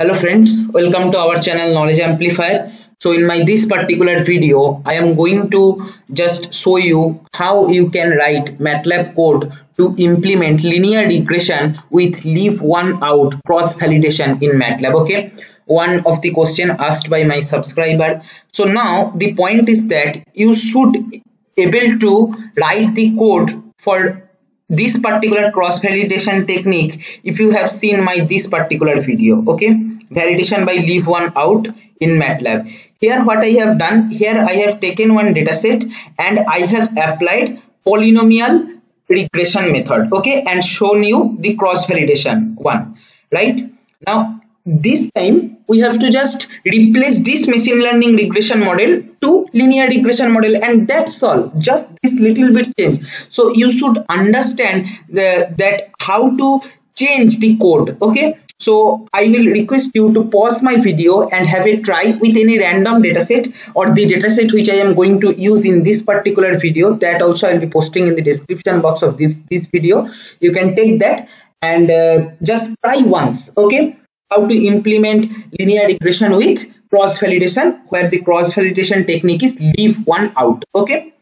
hello friends welcome to our channel knowledge amplifier. So in my this particular video i am going to just show you how you can write matlab code to implement linear regression with leave one out cross validation in matlab okay? One of the question asked by my subscriber. So now the point is that you should able to write the code for this particular cross validation technique if you have seen my this particular video okay validation by leave one out in matlab. Here what i have done here i have taken one data set and i have applied polynomial regression method okay and shown you the cross validation one right? Now this time we have to just replace this machine learning regression model to linear regression model and that's all. Just this little bit change. So you should understand the, that how to change the code okay so i will request you to pause my video and have a try with any random dataset or the dataset which i am going to use in this particular video. That also i'll be posting in the description box of this this video. You can take that and uh, just try once okay? How to implement linear regression with cross validation where the cross validation technique is leave one out okay?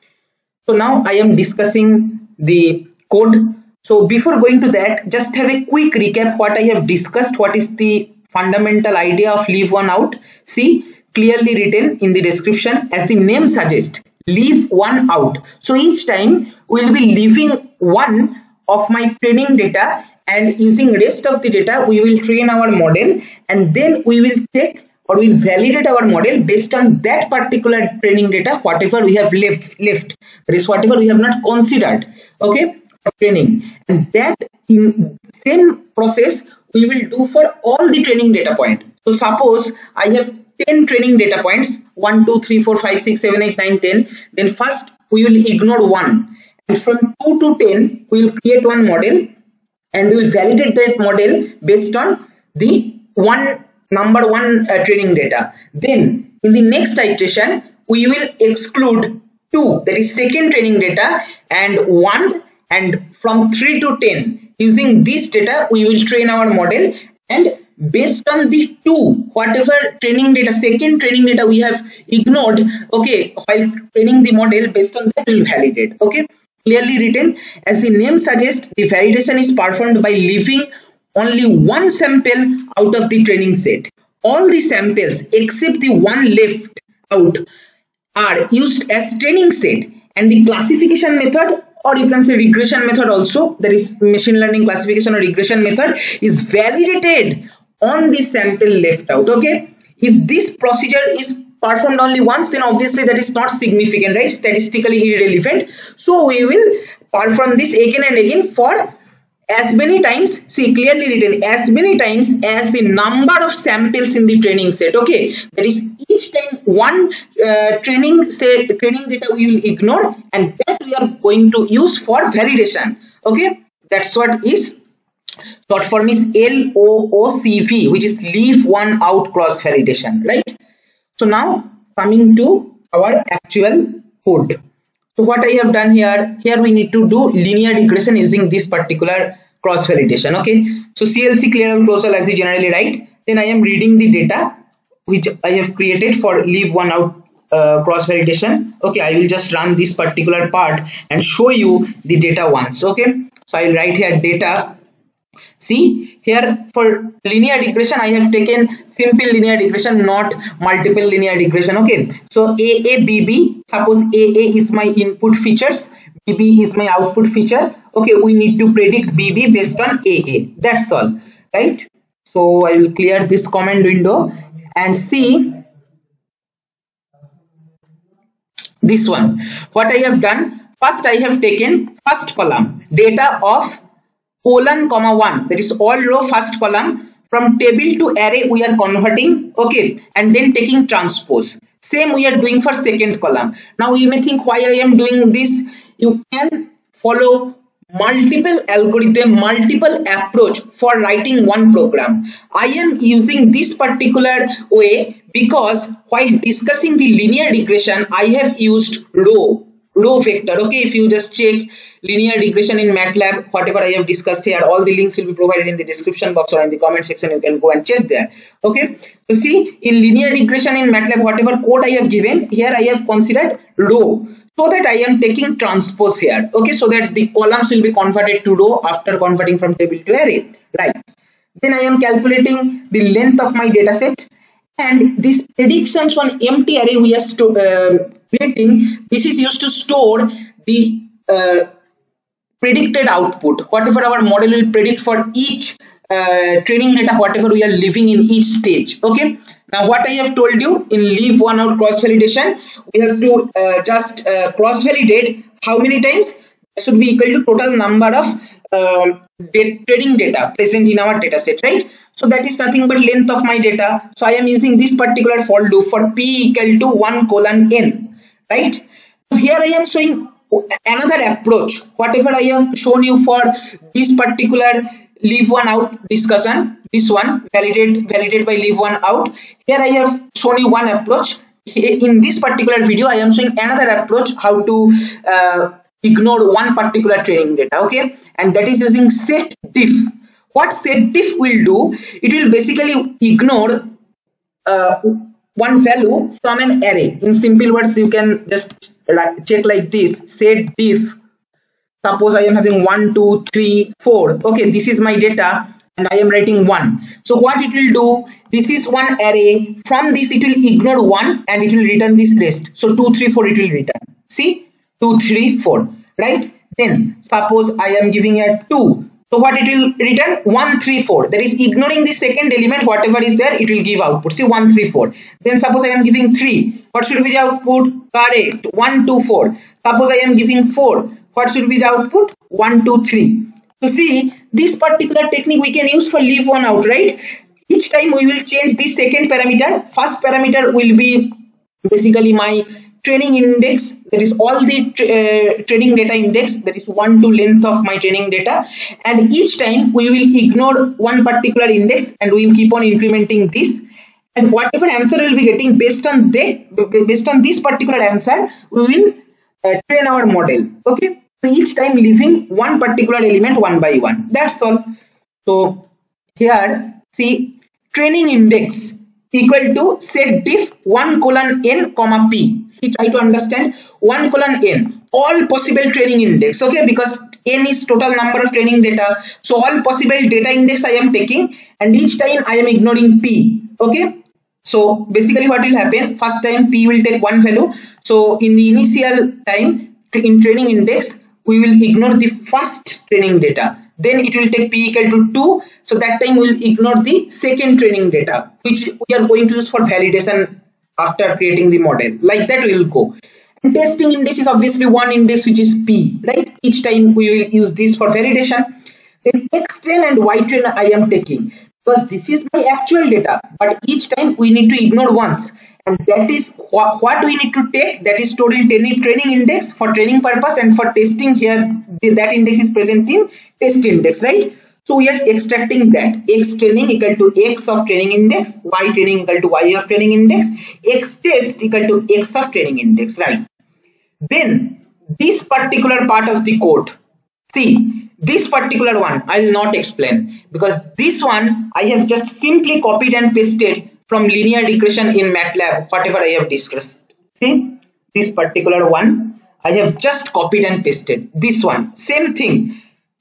So now i am discussing the code so before going to that just have a quick recap what i have discussed. What is the fundamental idea of leave one out? See clearly written in the description as the name suggests leave one out. So each time we will be leaving one of my training data and using rest of the data we will train our model and then we will check or we validate our model based on that particular training data whatever we have left left. That is whatever we have not considered. Okay training. And that same process we will do for all the training data point. So suppose i have 10 training data points 1 2 3 4 5 6 7 8 9 10 then first we will ignore one. And from 2 to 10 we will create one model and we will validate that model based on the one number one uh, training data. Then in the next iteration we will exclude two that is second training data and one and from 3 to 10 using this data we will train our model. And based on the two whatever training data second training data we have ignored okay while training the model based on that we will validate okay? Clearly written as the name suggests the validation is performed by leaving only one sample out of the training set. All the samples except the one left out are used as training set. And the classification method or you can say regression method also. That is machine learning classification or regression method is validated on the sample left out okay? If this procedure is performed only once then obviously that is not significant right? Statistically irrelevant. So we will perform this again and again for as many times see clearly written as many times as the number of samples in the training set okay? That is each time one uh, training set training data we will ignore and that we are going to use for validation okay that's what is short form is LOOCV which is leave one out cross validation right so now coming to our actual code. So what I have done here, here we need to do linear regression using this particular cross validation. Okay. So CLC clear all close all as we generally write. Then I am reading the data which I have created for leave one out uh, cross validation. Okay. I will just run this particular part and show you the data once. Okay. So I will write here data See here for linear regression I have taken simple linear regression not multiple linear regression okay. So AABB suppose AA is my input features BB is my output feature okay we need to predict BB based on AA that's all right. So I will clear this command window and see this one. What I have done first I have taken first column data of colon comma 1 that is all row first column from table to array we are converting okay and then taking transpose. Same we are doing for second column. Now you may think why i am doing this. You can follow multiple algorithm multiple approach for writing one program. I am using this particular way because while discussing the linear regression i have used row row vector. Okay if you just check linear regression in matlab whatever i have discussed here all the links will be provided in the description box or in the comment section. You can go and check there. Okay? So see in linear regression in matlab whatever code i have given here i have considered row so that i am taking transpose here okay? So that the columns will be converted to row after converting from table to array right? Then i am calculating the length of my data set and these predictions on empty array we are uh, creating this is used to store the uh, predicted output. Whatever our model will predict for each uh, training data whatever we are living in each stage okay now what i have told you in leave one out cross validation we have to uh, just uh, cross validate how many times? Should be equal to total number of uh, training data present in our data set right? So that is nothing but length of my data. So i am using this particular for loop for p equal to 1 colon n right? So here i am showing another approach. Whatever i have shown you for this particular leave one out discussion this one validate validate by leave one out. Here i have shown you one approach. In this particular video i am showing another approach how to uh, ignore one particular training data okay? And that is using set diff. What setdiff will do it will basically ignore uh, one value from an array. In simple words you can just check like this. Setdiff. Suppose i am having 1 2 3 4 okay this is my data and i am writing 1 so what it will do this is one array. From this it will ignore 1 and it will return this rest. So 2 3 4 it will return. See? 2 3 4 right? Then suppose i am giving a 2 so what it will return? 134 that is ignoring the second element whatever is there it will give output. See 134 then suppose I am giving 3 what should be the output? Correct. 124 suppose I am giving 4 what should be the output? 123 so see this particular technique we can use for leave one out right? Each time we will change the second parameter. First parameter will be basically my training index. That is all the uh, training data index. That is one to length of my training data. And each time we will ignore one particular index and we will keep on implementing this. And whatever answer we'll be getting based on that based on this particular answer we will uh, train our model. Okay each time leaving one particular element one by one. That's all. So here see training index equal to setdiff 1 colon n comma p. See try to understand. 1 colon n. All possible training index. Okay because n is total number of training data. So all possible data index i am taking and each time i am ignoring p. Okay? So basically what will happen? First time p will take one value. So in the initial time in training index we will ignore the first training data. Then it will take p equal to 2 so that time we will ignore the second training data which we are going to use for validation after creating the model. Like that we will go. And testing index is obviously one index which is p right? Each time we will use this for validation. Then x train and y train i am taking. Because this is my actual data but each time we need to ignore once and that is what, what we need to take that is stored in training index for training purpose and for testing here that index is present in test index right? So we are extracting that. X training equal to x of training index y training equal to y of training index x test equal to x of training index right? Then this particular part of the code see this particular one i will not explain because this one i have just simply copied and pasted from linear regression in MATLAB, whatever I have discussed. See, this particular one, I have just copied and pasted. This one, same thing.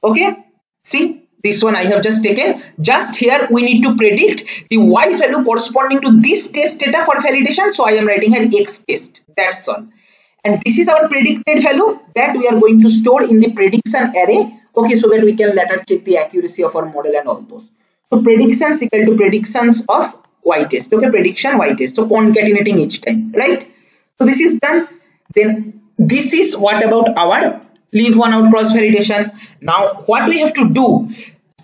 Okay, see, this one I have just taken. Just here, we need to predict the Y value corresponding to this test data for validation. So I am writing here X test. That's all. And this is our predicted value that we are going to store in the prediction array. Okay, so that we can later check the accuracy of our model and all those. So predictions equal to predictions of y test okay prediction y test so concatenating each time right? So this is done. Then this is what about our leave one out cross validation? Now what we have to do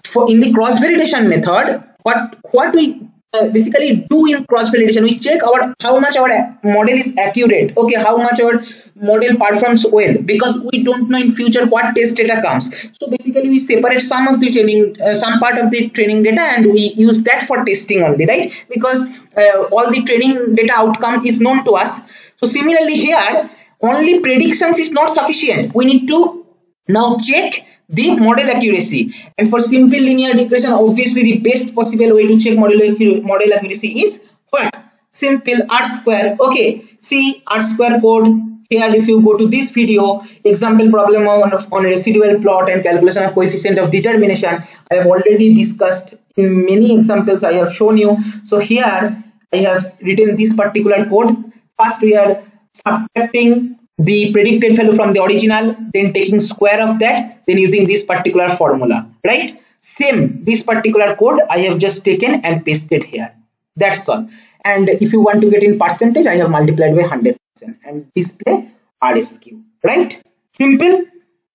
for in the cross validation method what what we uh, basically do in cross validation. We check our how much our model is accurate. Okay how much our model performs well. Because we don't know in future what test data comes. So basically we separate some of the training uh, some part of the training data and we use that for testing only right? Because uh, all the training data outcome is known to us. So similarly here only predictions is not sufficient. We need to now check the model accuracy. And for simple linear regression obviously the best possible way to check model, model accuracy is what? Simple r square. Okay see r square code. Here if you go to this video example problem on, on residual plot and calculation of coefficient of determination i have already discussed in many examples i have shown you. So here i have written this particular code. First we are subtracting the predicted value from the original then taking square of that then using this particular formula right? Same this particular code i have just taken and pasted here. That's all. And if you want to get in percentage i have multiplied by 100 and display rsq right? Simple.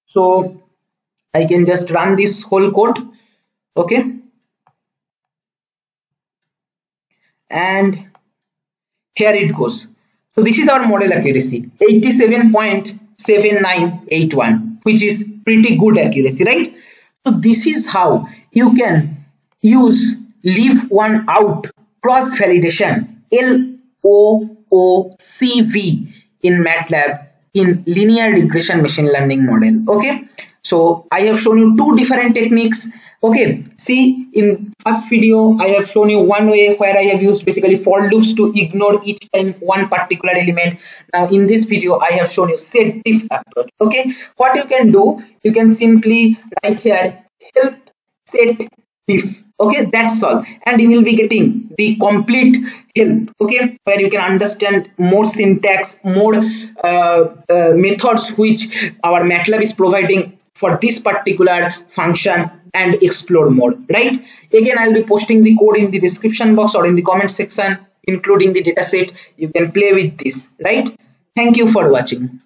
So i can just run this whole code okay? And here it goes so this is our model accuracy 87.7981 which is pretty good accuracy right? So this is how you can use leave one out cross validation LOOCV in MATLAB in linear regression machine learning model okay? So I have shown you two different techniques okay see in first video i have shown you one way where i have used basically for loops to ignore each time one particular element. Now in this video i have shown you set approach. Okay what you can do you can simply write here help set diff okay that's all. And you will be getting the complete help. Okay where you can understand more syntax more uh, uh, methods which our matlab is providing for this particular function and explore mode right? Again i'll be posting the code in the description box or in the comment section including the dataset you can play with this right? Thank you for watching